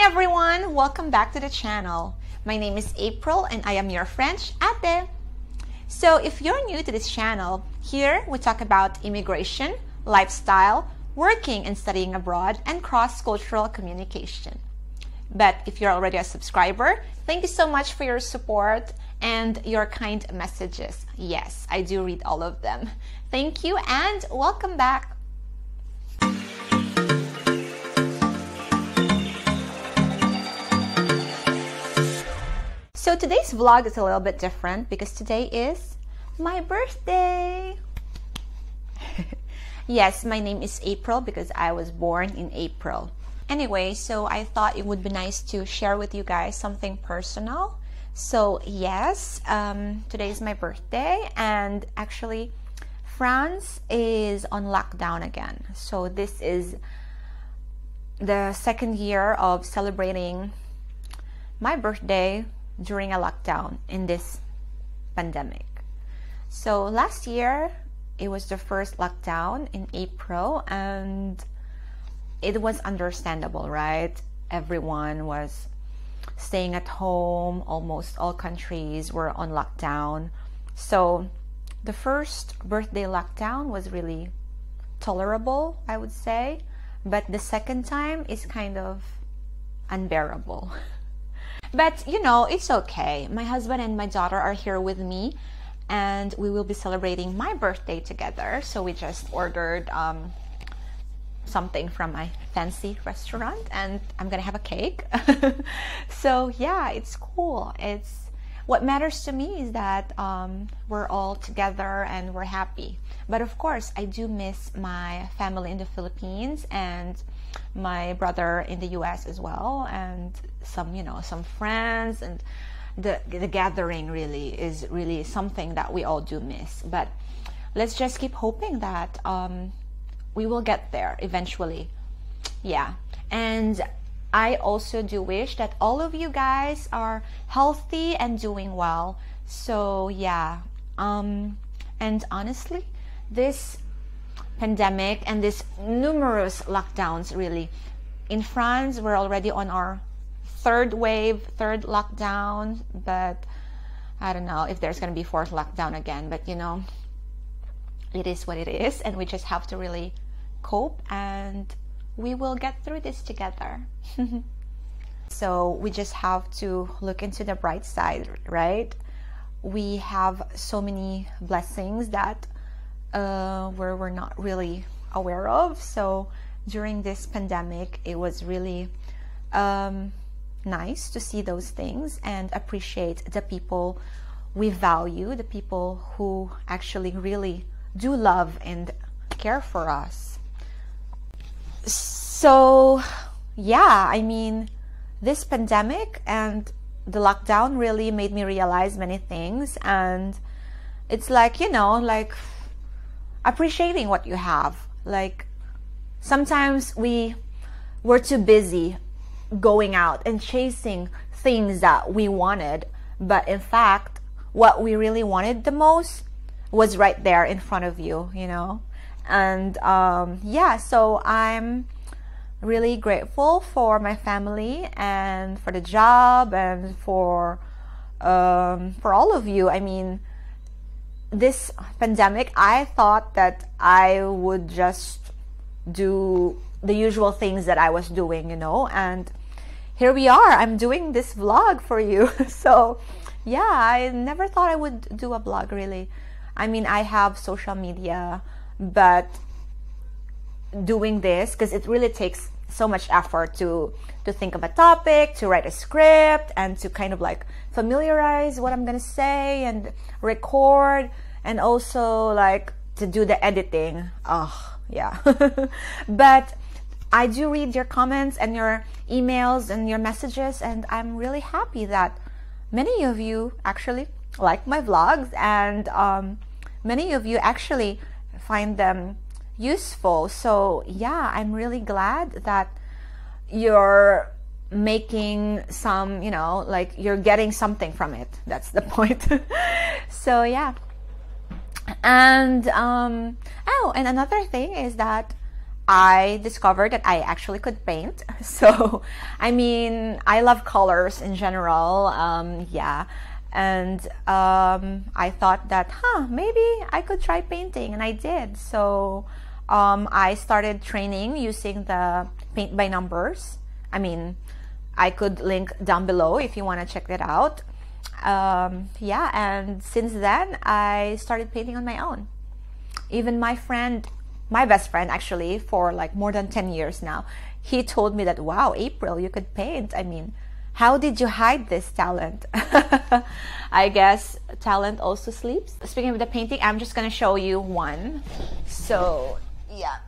Hi everyone, welcome back to the channel. My name is April and I am your French ate. So if you're new to this channel, here we talk about immigration, lifestyle, working and studying abroad, and cross-cultural communication. But if you're already a subscriber, thank you so much for your support and your kind messages. Yes, I do read all of them. Thank you and welcome back. So today's vlog is a little bit different because today is my birthday. yes, my name is April because I was born in April. Anyway, so I thought it would be nice to share with you guys something personal. So yes, um, today is my birthday and actually France is on lockdown again. So this is the second year of celebrating my birthday during a lockdown in this pandemic. So last year, it was the first lockdown in April, and it was understandable, right? Everyone was staying at home, almost all countries were on lockdown. So the first birthday lockdown was really tolerable, I would say, but the second time is kind of unbearable. But you know, it's okay. My husband and my daughter are here with me, and we will be celebrating my birthday together. So we just ordered um, something from my fancy restaurant, and I'm gonna have a cake. so yeah, it's cool. It's what matters to me is that um, we're all together and we're happy. But of course, I do miss my family in the Philippines and my brother in the US as well, and some, you know, some friends, and the the gathering really is really something that we all do miss. But let's just keep hoping that um, we will get there eventually. Yeah, and I also do wish that all of you guys are healthy and doing well. So yeah, um, and honestly, this pandemic and this numerous lockdowns really. In France, we're already on our third wave, third lockdown, but I don't know if there's going to be fourth lockdown again, but you know, it is what it is, and we just have to really cope and we will get through this together. so we just have to look into the bright side, right? We have so many blessings that uh, where we're not really aware of. So during this pandemic, it was really um, nice to see those things and appreciate the people we value, the people who actually really do love and care for us. So, yeah, I mean, this pandemic and the lockdown really made me realize many things. And it's like, you know, like appreciating what you have. Like sometimes we we're too busy going out and chasing things that we wanted, but in fact, what we really wanted the most was right there in front of you, you know? And um, yeah, so I'm really grateful for my family and for the job and for um, for all of you. I mean, this pandemic, I thought that I would just do the usual things that I was doing, you know, and here we are. I'm doing this vlog for you. so, yeah, I never thought I would do a vlog really. I mean, I have social media, but doing this because it really takes so much effort to to think of a topic, to write a script, and to kind of like familiarize what I'm gonna say and record, and also like to do the editing. Oh, yeah. but I do read your comments and your emails and your messages, and I'm really happy that many of you actually like my vlogs, and um, many of you actually find them useful. So, yeah, I'm really glad that you're making some, you know, like you're getting something from it. That's the point. so, yeah. And, um, oh, and another thing is that I discovered that I actually could paint. So, I mean, I love colors in general. Um, yeah. And um, I thought that, huh, maybe I could try painting. And I did. So, um, I started training using the paint by numbers. I mean, I could link down below if you want to check that out. Um, yeah, and since then, I started painting on my own. Even my friend my best friend actually for like more than 10 years now he told me that wow april you could paint i mean how did you hide this talent? I guess talent also sleeps. Speaking of the painting i'm just gonna show you one. So yeah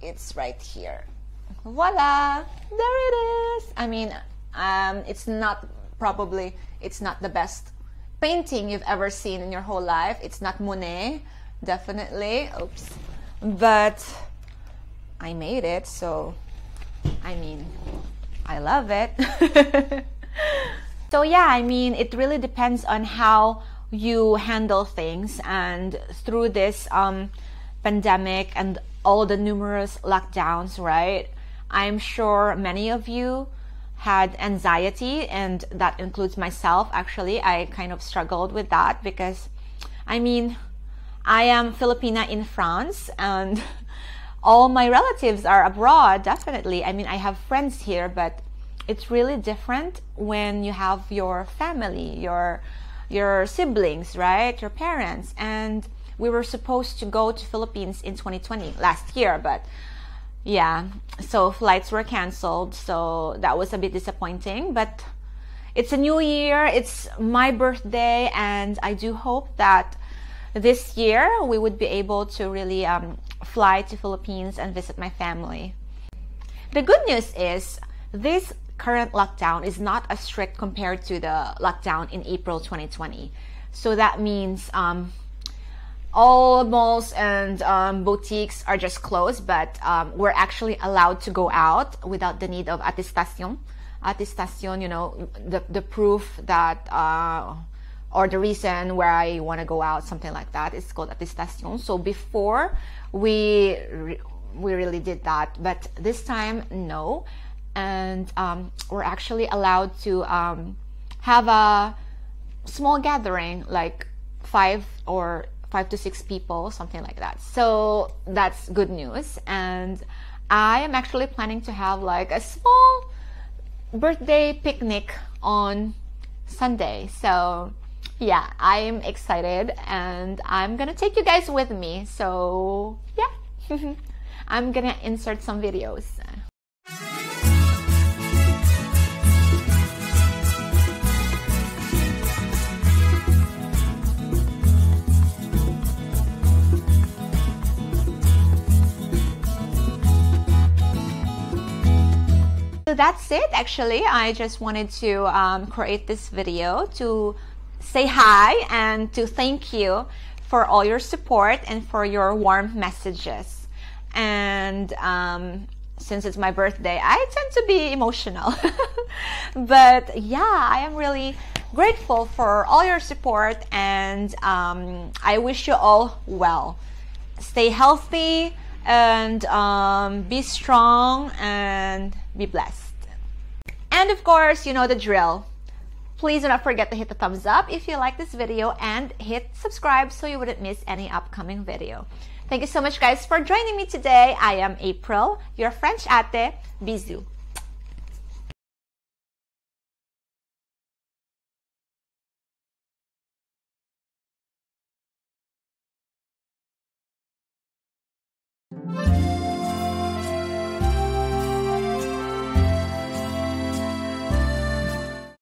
it's right here. Voila! There it is! I mean um, it's not probably it's not the best painting you've ever seen in your whole life. It's not monet definitely. Oops. But I made it, so I mean, I love it. so, yeah, I mean, it really depends on how you handle things, and through this um, pandemic and all the numerous lockdowns, right? I'm sure many of you had anxiety, and that includes myself. Actually, I kind of struggled with that because, I mean, I am Filipina in France and all my relatives are abroad, definitely. I mean, I have friends here, but it's really different when you have your family, your your siblings, right? Your parents. And we were supposed to go to Philippines in 2020 last year, but yeah, so flights were canceled, so that was a bit disappointing, but it's a new year, it's my birthday, and I do hope that this year we would be able to really um, fly to Philippines and visit my family. The good news is this current lockdown is not as strict compared to the lockdown in April 2020. So that means um, all malls and um, boutiques are just closed, but um, we're actually allowed to go out without the need of attestation. Attestation, you know, the, the proof that uh, or the reason where I want to go out, something like that. It's called attestation. So before we we really did that, but this time no, and um, we're actually allowed to um, have a small gathering, like five or five to six people, something like that. So that's good news, and I am actually planning to have like a small birthday picnic on Sunday. So yeah, I'm excited and I'm gonna take you guys with me. So, yeah, I'm gonna insert some videos. So that's it actually. I just wanted to um, create this video to say hi and to thank you for all your support and for your warm messages. And um, since it's my birthday, I tend to be emotional. but yeah, I am really grateful for all your support and um, I wish you all well. Stay healthy and um, be strong and be blessed. And of course, you know the drill. Please do not forget to hit the thumbs up if you like this video and hit subscribe so you wouldn't miss any upcoming video. Thank you so much guys for joining me today. I am April, your French ate. Bisous. Música